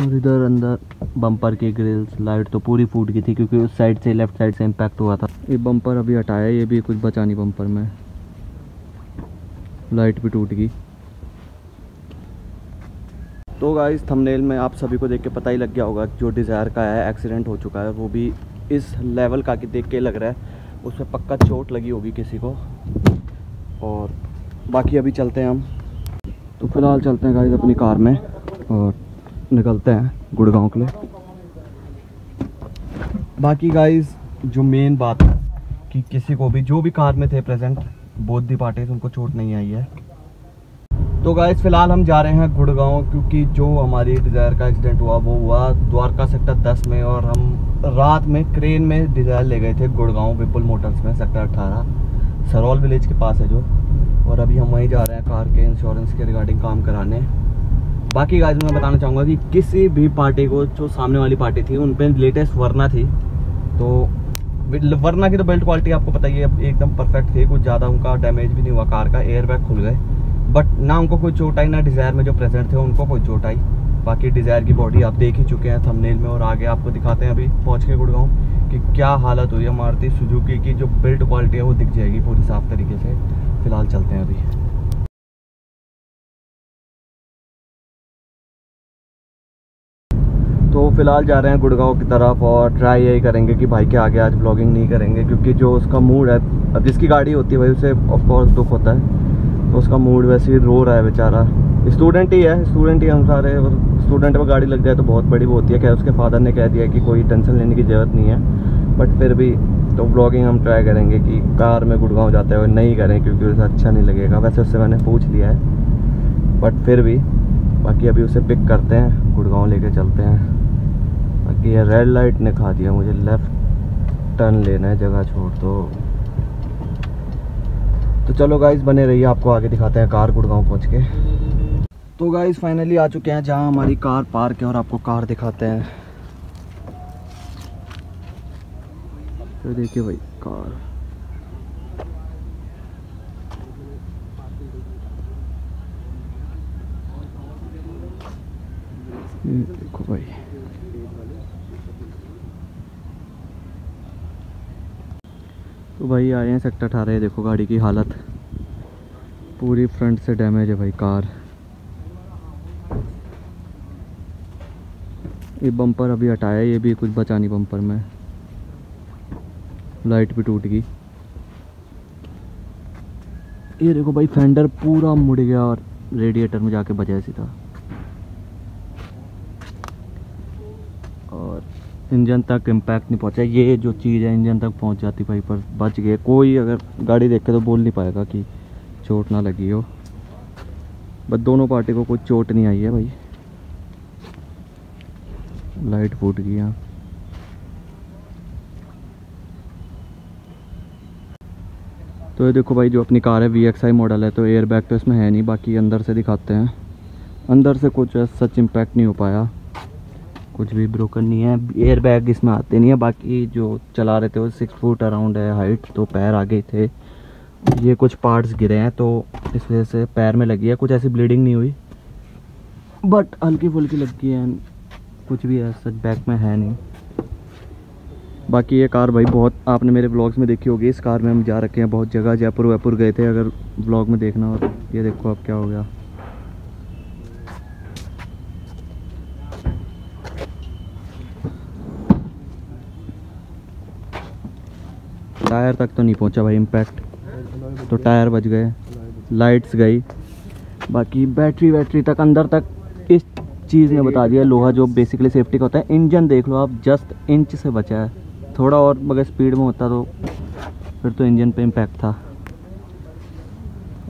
और इधर अंदर बम्पर की ग्रिल्स लाइट तो पूरी फूट गई थी क्योंकि उस साइड से लेफ़्ट साइड से इम्पैक्ट हुआ था। ये बम्पर अभी हटाया, ये भी कुछ बचा नहीं बम्पर में। लाइट भी टूट गई। तो गाइस थंबनेल में आप सभी को देख के पता ही लग गया होगा जो डिज़ायर का है एक्सीडेंट हो चुका है, वो भी इस लेवल का कि देख के लग रहा है। उस पर पक्का चोट लगी होगी किसी को। और बाकी अभी चलते हैं हम। तो फ़िलहाल चलते हैं गाइस अपनी कार में और निकलते हैं गुड़गांव के लिए। बाकी गाइस जो मेन बात है कि किसी को भी, जो भी कार में थे प्रेजेंट बोध दी पार्टी उनको चोट नहीं आई है। तो गाइस फ़िलहाल हम जा रहे हैं गुड़गांव क्योंकि जो हमारी डिज़ायर का एक्सीडेंट हुआ, वो हुआ द्वारका सेक्टर 10 में और हम रात में क्रेन में डिज़ायर ले गए थे गुड़गांव विपुल मोटर्स में, सेक्टर 18 सरोल विलेज के पास है जो। और अभी हम वहीं जा रहे हैं कार के इंश्योरेंस के रिगार्डिंग काम कराने। बाकी गाइस मैं बताना चाहूँगा कि किसी भी पार्टी को, जो सामने वाली पार्टी थी, उन पर लेटेस्ट वरना थी। तो वरना की तो बिल्ड क्वालिटी आपको पता ही है एकदम परफेक्ट थी, कुछ ज़्यादा उनका डैमेज भी नहीं हुआ कार का एयर बैग खुल गए। बट ना उनको कोई चोट आई, ना डिज़ायर में जो प्रेजेंट थे, उनको कोई चोट आई। बाकी डिज़ायर की बॉडी आप देख ही चुके हैं थंबनेल में, और आगे आपको दिखाते हैं अभी पहुँच के गुड़गांव कि क्या हालत हुई है मारुति सुजुकी की, जो बिल्ड क्वालिटी है वो दिख जाएगी पूरी साफ़ तरीके से। फ़िलहाल चलते हैं अभी। फ़िलहाल जा रहे हैं गुड़गांव की तरफ़ और ट्राई यही करेंगे कि भाई के आगे आज ब्लॉगिंग नहीं करेंगे, क्योंकि जो उसका मूड है, अब जिसकी गाड़ी होती है भाई, उसे ऑफकोर्स दुख होता है। तो उसका मूड वैसे ही रो रहा है बेचारा। स्टूडेंट ही है स्टूडेंट ही हम सारे, और स्टूडेंट पर गाड़ी लग जाए तो बहुत बड़ी वो होती है। क्या उसके फादर ने कह दिया कि कोई टेंशन लेने की ज़रूरत नहीं है बट फिर भी तो ब्लॉगिंग हम ट्राई करेंगे कि कार में गुड़गांव जाते हुए नहीं करें, क्योंकि उसे अच्छा नहीं लगेगा। वैसे उससे मैंने पूछ लिया है बट फिर भी बाकी अभी उसे पिक करते हैं, गुड़गांव लेके चलते हैं। बाकी ये रेड लाइट ने खा दिया, मुझे लेफ़्ट टर्न लेना है, जगह छोड़ दो। तो चलो गाइज़ बने रहिए, आपको आगे दिखाते हैं कार गुड़गांव पहुँच के। तो गाइज़ फाइनली आ चुके हैं जहाँ हमारी कार पार्क है और आपको कार दिखाते हैं। तो देखिए भाई, कार। देखो भाई। तो भाई आए हैं सेक्टर अठारह, देखो गाड़ी की हालत। पूरी फ्रंट से डैमेज है भाई कार ये बम्पर अभी हटाया ये भी कुछ बचा नहीं बम्पर में। लाइट भी टूट गई। ये देखो भाई फेंडर पूरा मुड़ गया और रेडिएटर में जाके बजा सीधा। इंजन तक इम्पैक्ट नहीं पहुँचा। ये जो चीज़ है, इंजन तक पहुँच जाती भाई, पर बच गए कोई अगर गाड़ी देख के तो बोल नहीं पाएगा कि चोट ना लगी हो। बस दोनों पार्टी को कोई चोट नहीं आई है भाई। लाइट फूट गई तो ये देखो भाई, जो अपनी कार है वी एक्स आई मॉडल है तो एयर बैग तो इसमें है नहीं, बाकी अंदर से दिखाते हैं। अंदर से कुछ सच इम्पैक्ट नहीं हो पाया। कुछ भी ब्रोकन नहीं है। एयर बैग इसमें आते नहीं है, बाकी जो चला रहे थे वो सिक्स फुट अराउंड है हाइट तो पैर आगे थे। ये कुछ पार्ट्स गिरे हैं तो इस वजह से पैर में लगी है। कुछ ऐसी ब्लीडिंग नहीं हुई। बट हल्की फुल्की लगी है। कुछ भी है सच बैग में है नहीं। बाकी ये कार भाई बहुत, आपने मेरे ब्लॉग्स में देखी होगी। इस कार में हम जा रखे हैं, बहुत जगह जयपुर वयपुर गए थे। अगर ब्लॉग में देखना हो तो ये देखो अब क्या हो गया। टायर तक तो नहीं पहुँचा भाई इम्पैक्ट तो टायर बच गए लाइट्स गई। बाकी बैटरी वैटरी तक, अंदर तक, इस चीज़ ने बता दिया, लोहा जो बेसिकली सेफ्टी का होता है इंजन देख लो आप जस्ट इंच से बचा है। थोड़ा और अगर स्पीड में होता तो फिर तो इंजन पे इम्पैक्ट था।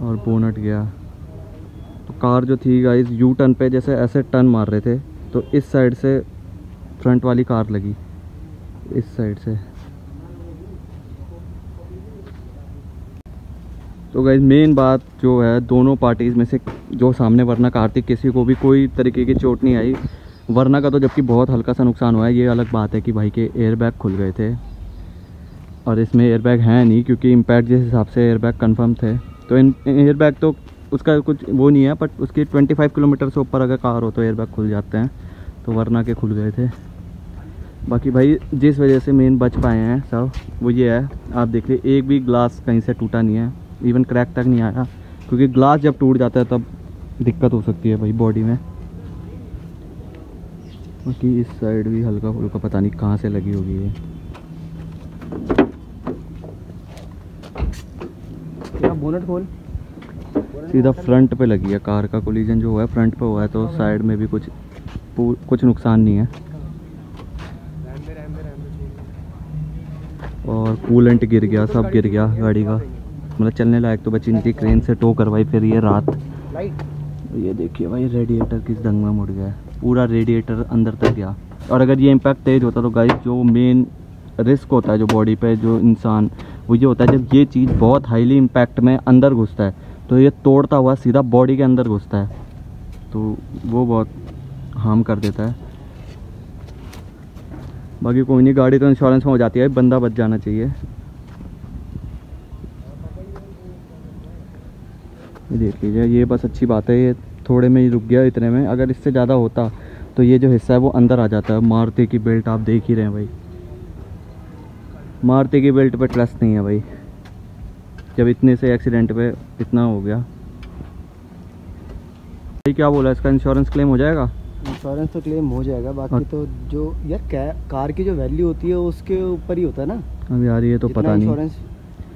और बोनट गया। तो कार जो थी गाइस यू टर्न पे जैसे ऐसे टर्न मार रहे थे तो इस साइड से फ्रंट वाली कार लगी। इस साइड से। तो गई मेन बात जो है, दोनों पार्टीज़ में से जो सामने वरना कार्तिक किसी को भी कोई तरीके की चोट नहीं आई। वरना का तो जबकि बहुत हल्का सा नुकसान हुआ है, ये अलग बात है कि भाई के एयर बैग खुल गए थे। और इसमें एयर बैग है नहीं, क्योंकि इम्पैक्ट जिस हिसाब से एयर बैग कन्फर्म थे। तो इन एयर बैग तो उसका कुछ वो नहीं है बट उसकी 25 किलोमीटर से ऊपर अगर कार हो तो एयर बैग खुल जाते हैं। तो वरना के खुल गए थे। बाकी भाई, जिस वजह से मेन बच पाए हैं सब, वो ये है, आप देख लीजिए एक भी ग्लास कहीं से टूटा नहीं है। इवन क्रैक तक नहीं आया। क्योंकि ग्लास जब टूट जाता है तब दिक्कत हो सकती है भाई बॉडी में। बाकी इस साइड भी हल्का फुल्का पता नहीं कहाँ से लगी होगी ये। बोनट खोल? सीधा फ्रंट पे लगी है कार का कोलिजन जो हुआ है फ्रंट पे हुआ है तो साइड में भी कुछ कुछ नुकसान नहीं है। और कूलेंट गिर गया सब गिर गया गाड़ी का। मतलब चलने लायक तो बची नहीं थी क्रेन से टो करवाई फिर ये रात ये देखिए भाई रेडिएटर किस दंग में मुड़ गया। है पूरा रेडिएटर अंदर तक गया। और अगर ये इम्पैक्ट तेज होता तो गाइस जो मेन रिस्क होता है जो बॉडी पे जो इंसान वो ये होता है जब ये चीज़ बहुत हाईली इम्पैक्ट में अंदर घुसता है तो ये तोड़ता हुआ सीधा बॉडी के अंदर घुसता है। तो वो बहुत हार्म कर देता है। बाकी कोई नहीं गाड़ी तो इंश्योरेंस में हो जाती है बंदा बच जाना चाहिए। ये देख लीजिए ये बस अच्छी बात है ये थोड़े में ही रुक गया इतने में। अगर इससे ज़्यादा होता तो ये जो हिस्सा है वो अंदर आ जाता है। मारुति की बेल्ट आप देख ही रहे हैं भाई। मारुति की बेल्ट पे ट्रस्ट नहीं है भाई। जब इतने से एक्सीडेंट पे इतना हो गया। भाई क्या बोला इसका इंश्योरेंस क्लेम हो जाएगा? इंश्योरेंस तो क्लेम हो जाएगा बाकी हाँ। तो जो यार कार की जो वैल्यू होती है उसके ऊपर ही होता है ना। अब यार ये तो पता नहीं। इंश्योरेंस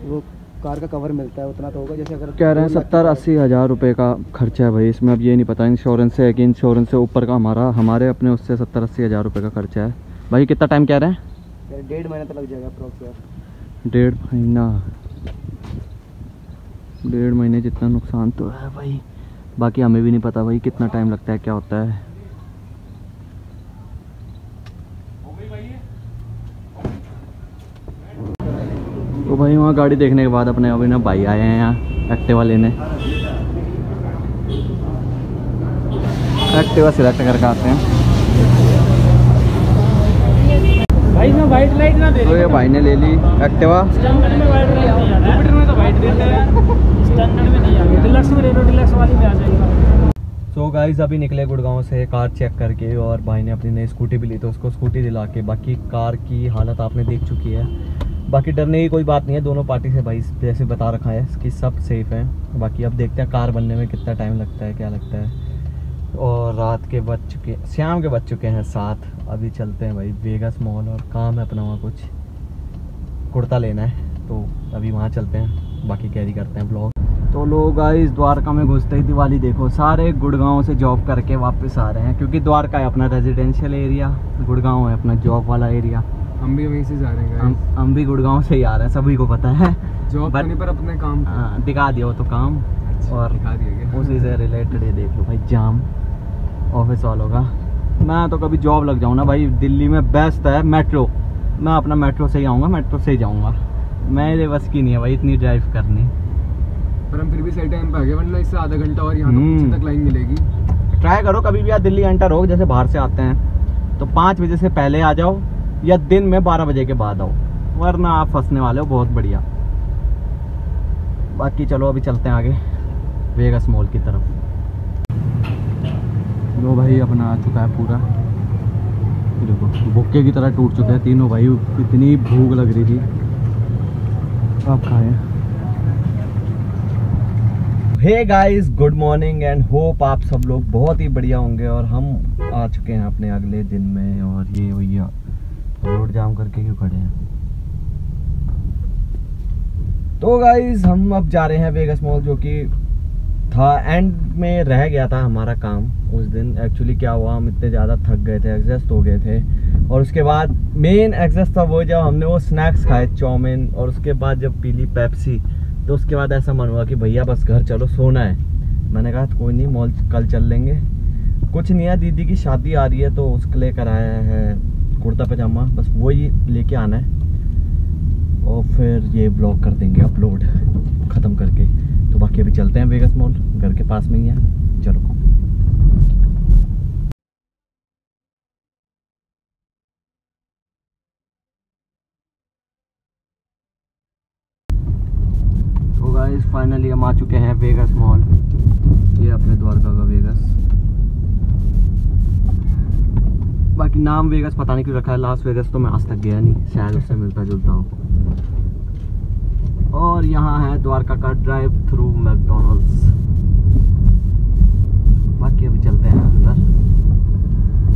वो कार का कवर मिलता है उतना तो होगा। जैसे अगर कह रहे हैं सत्तर अस्सी हज़ार रुपये का खर्चा है भाई इसमें अब ये नहीं पता इंश्योरेंस से है कि इंश्योरेंस से ऊपर का हमारा हमारे अपने उससे सत्तर अस्सी हज़ार रुपये का खर्चा है। भाई कितना टाइम कह रहे हैं? डेढ़ महीना तो लग जाएगा डेढ़ महीना। डेढ़ महीने जितना नुकसान तो है भाई। बाकी हमें भी नहीं पता भाई कितना टाइम लगता है क्या होता है। तो भाई वहाँ गाड़ी देखने के बाद अपने अभी ना भाई आए हैं यहाँ एक्टिवा लेने। एक्टिवा सिलेक्ट करके आते हैं। भाई ना वाइट लाइट ना दे तो ये भाई ने ले ली एक्टिवा सो गाइस अभी निकले गुड़गांव से कार चेक करके और भाई ने अपनी नई स्कूटी भी ली तो उसको स्कूटी दिला के बाकी कार की हालत आपने देख चुकी है। बाकी डरने की कोई बात नहीं है, दोनों पार्टी से भाई जैसे बता रखा है कि सब सेफ़ है। बाकी अब देखते हैं कार बनने में कितना टाइम लगता है, क्या लगता है। और रात के बज चुके, शाम के बज चुके हैं सात। अभी चलते हैं भाई वेगस मॉल और काम है अपना वहाँ कुछ। कुर्ता लेना है तो अभी वहाँ चलते हैं। बाकी कैरी करते हैं ब्लॉग तो लोग आए इस द्वारका में घुसते ही दिवाली देखो। सारे गुड़गांव से जॉब करके वापस आ रहे हैं, क्योंकि द्वारका है अपना रेजिडेंशियल एरिया गुड़गांव है अपना जॉब वाला एरिया हम भी वहीं से जा रहे हैं हम हम भी गुड़गांव से ही आ रहे हैं सभी को पता है। जॉब करने पर अपने काम हाँ, दिखा दिया तो काम। अच्छा, और दिखा दिया उसी से रिलेटेड ये देख लो भाई जाम। ऑफ़िस वालों का। मैं तो कभी जॉब लग जाऊँ ना भाई दिल्ली में बेस्ट है मेट्रो मैं अपना मेट्रो से ही आऊँगा मेट्रो से ही जाऊँगा। मेरे बस की नहीं है भाई इतनी ड्राइव करनी। पर हम फिर भी सही टाइम पे आ गए वरना इससे आधा घंटा और यहाँ हम्म। तक लाइन मिलेगी। ट्राई करो कभी भी आप दिल्ली एंटर हो जैसे बाहर से आते हैं। तो पाँच बजे से पहले आ जाओ या दिन में बारह बजे के बाद आओ, वरना आप फंसने वाले हो, बहुत बढ़िया। बाकी चलो, अभी चलते हैं आगे वेगस मॉल की तरफ़। लो भाई अपना आ चुका है पूरा। देखो बुक्के की तरह टूट चुके हैं तीनों भाई, इतनी भूख लग रही थी। आप खाए। Hey guys good morning and hope आप सब लोग बहुत ही बढ़िया होंगे और हम आ चुके हैं अपने अगले दिन में और ये भैया रोड जाम करके क्यों खड़े हैं? तो गाइज़ हम अब जा रहे हैं वेगस मॉल जो कि था एंड में रह गया था हमारा काम उस दिन। एक्चुअली क्या हुआ, हम इतने ज़्यादा थक गए थे एग्जस्ट हो गए थे। और उसके बाद मेन एग्जस्ट था वो जब हमने वो स्नैक्स खाए चाउमीन और उसके बाद जब पीली पेप्सी तो उसके बाद ऐसा मन हुआ कि भैया, बस घर चलो, सोना है। मैंने कहा, कोई नहीं मॉल कल चल लेंगे। कुछ नहीं है, दीदी की शादी आ रही है तो उसके लिए कराया है कुर्ता पजामा, बस वही लेके आना है। और फिर ये ब्लॉग कर देंगे अपलोड ख़त्म करके। तो बाकी अभी चलते हैं वेगस मॉल घर के पास में ही है। चलो। तो फाइनली हम आ चुके हैं वेगस मॉल ये अपने द्वारका का वेगस बाकी नाम वेगस पता नहीं क्यों रखा है। लास वेगस तो मैं आज तक गया नहीं। शायद उससे मिलता जुलता हो। और यहाँ है द्वारका का ड्राइव थ्रू मैकडोनल्ड्स बाकी अभी चलते हैं अंदर।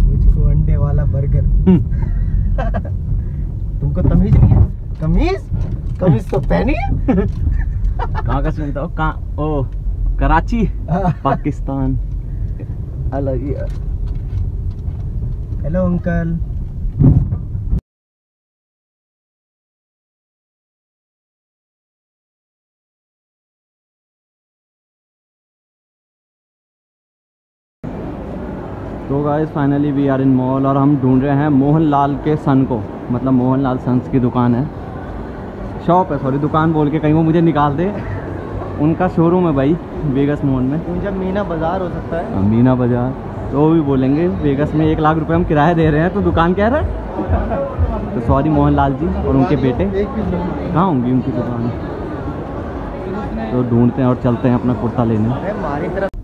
मुझको अंडे वाला बर्गर तुमको तमीज नहीं है? तमीज? तमीज तो पहनी है? कहाँ का सुनता हो? कहाँ? ओ कराची। पाकिस्तान। अलग ही है। हेलो अंकल तो guys finally we are in mall और हम ढूंढ रहे हैं मोहनलाल के सन को। मतलब मोहनलाल सन्स की दुकान है। शॉप है सॉरी दुकान बोल के कहीं वो मुझे निकाल दे। उनका शोरूम है भाई वेगस मॉल में। जब मीना बाज़ार हो सकता है मीना बाज़ार। तो वो भी बोलेंगे वेगस में एक लाख रुपए हम किराया दे रहे हैं तो दुकान कह रहा? है तो सॉरी मोहनलाल जी और उनके बेटे। कहाँ होंगी उनकी दुकान? तो ढूंढते हैं और चलते हैं अपना कुर्ता लेने। अरे हमारी तरफ़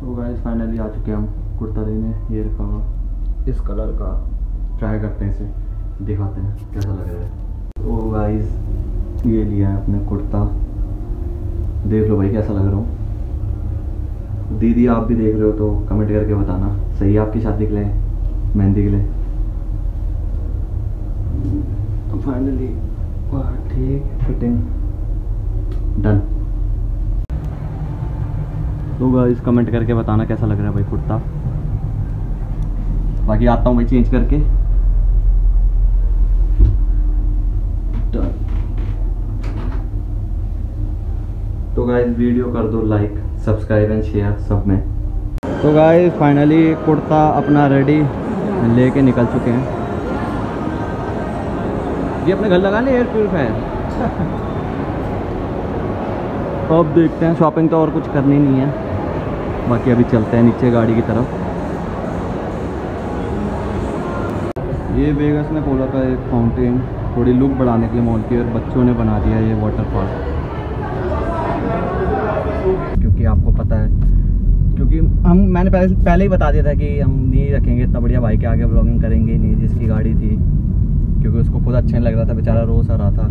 तो गाइस फाइनली आ चुके हम कुर्ता लेने। ये रखा हुआ। इस कलर का ट्राई करते हैं इसे। दिखाते हैं कैसा लग रहा है। तो गाइस ये लिया है अपने कुर्ता। देख लो भाई कैसा लग रहा हूँ। दीदी आप भी देख रहे हो तो कमेंट करके बताना। सही है आपकी शादी के लिए? मेहंदी के लिए? तो फाइनली ठीक फिटिंग डन तो गाइस कमेंट करके बताना कैसा लग रहा है भाई कुर्ता? बाकी आता हूँ भाई चेंज करके। तो गाइस वीडियो कर दो लाइक सब्सक्राइब एंड शेयर सब में तो गाइस फाइनली कुर्ता अपना रेडी लेके निकल चुके हैं। ये अपने घर लगा ले एयर प्योरीफायर तो अब देखते हैं शॉपिंग तो और कुछ करनी नहीं है। बाकी अभी चलते हैं नीचे गाड़ी की तरफ़। ये वेगस ने खोला था एक फाउंटेन थोड़ी लुक बढ़ाने के लिए मॉल की, और बच्चों ने बना दिया ये वाटर पार्क क्योंकि आपको पता है। क्योंकि हम, मैंने पहले पहले ही बता दिया था कि हम नहीं रखेंगे इतना बढ़िया भाई के आगे ब्लॉगिंग करेंगे नहीं, जिसकी गाड़ी थी। क्योंकि उसको खुद अच्छा नहीं लग रहा था, बेचारा रोज आ रहा था।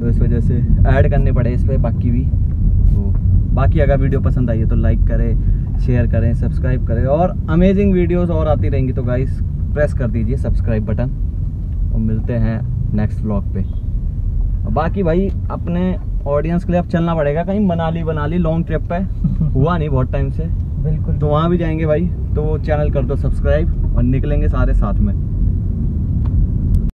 तो इस वजह से ऐड करने पड़े इस पर बाकी भी। तो बाकी अगर वीडियो पसंद आई है तो लाइक करें शेयर करें सब्सक्राइब करें और अमेजिंग वीडियोस और आती रहेंगी। तो गाइस प्रेस कर दीजिए सब्सक्राइब बटन और मिलते हैं नेक्स्ट व्लॉग पे। और बाकी भाई, अपने ऑडियंस के लिए अब चलना पड़ेगा कहीं मनाली बनाली लॉन्ग ट्रिप पे। हुआ नहीं बहुत टाइम से। बिल्कुल। तो वहाँ भी जाएँगे भाई तो चैनल कर दो सब्सक्राइब और निकलेंगे सारे साथ में।